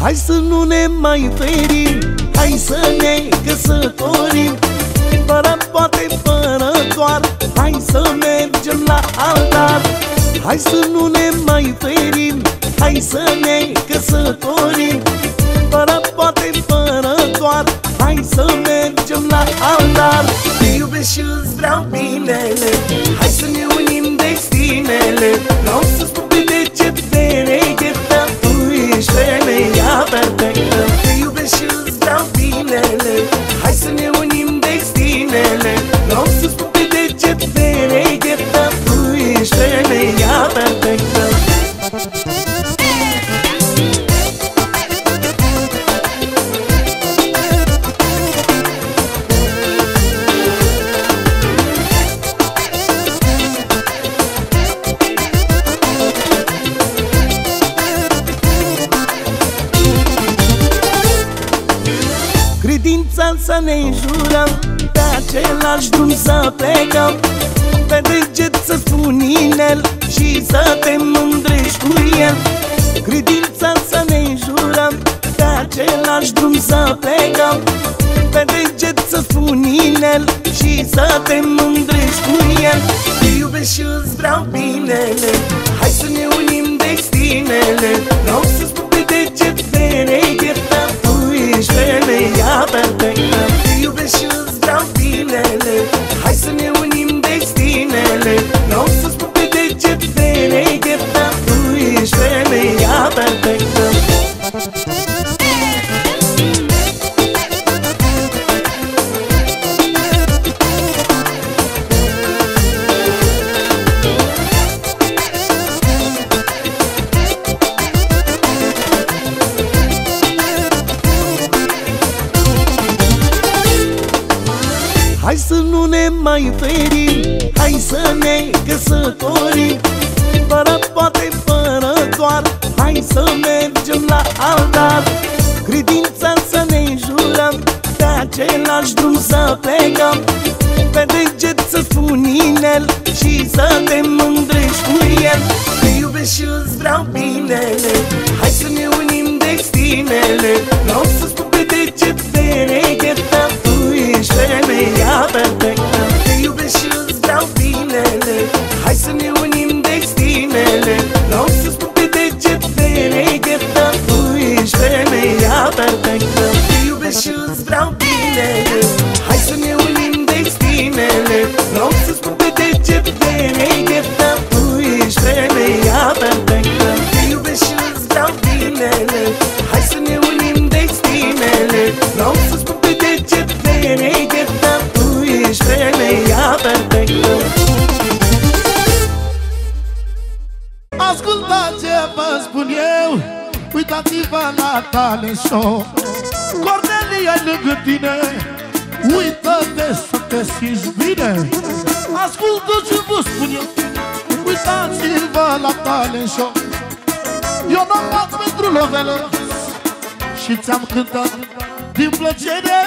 Hai să nu ne mai ferim Hai să ne căsătorim. Fără poate, fără doar Hai să mergem la altar. Hai să nu ne mai ferim Hai să ne căsătorim. Fără poate, fără doar Hai să mergem la altar. Te iubesc și îți vreau binele Hai să ne unim destinele. Vreau să să ne jurăm Pe același drum să plecăm. Pe deget să spun inel Și să te mândrești cu el. Credința să ne jurăm Pe același drum să plecăm. Pe deget să spun inel Și să te mândrești cu el. Te iubesc și îți vreau binele Hai să ne unim destinele. Vreau să spun pe deget binele Hai să ne Hai să nu ne mai ferim Hai să ne căsătorim. Fără poate, fără doar Hai să mergem la altar. Credința să ne jurăm Pe același drum să plecăm. Pe deget să spun inel Și să te mândrești cu el. Te iubesc și îți vreau binele Hai să ne unim destinele. Vreau să repente Ascultați ce vă spun eu. Uitați-vă la talent show Cornelia e lângă tine. Uită-te să te simți bine. Ascultă ce vă spun eu. Uitați-vă la talent show Eu n-am dat pentru lovelă Și ți-am cântat din plăcere